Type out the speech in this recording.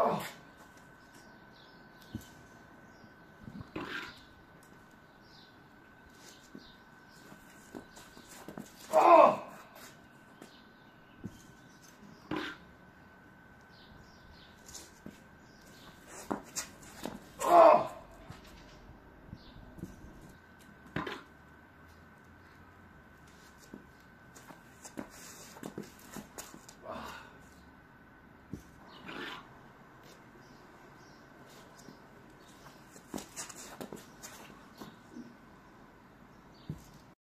Oh.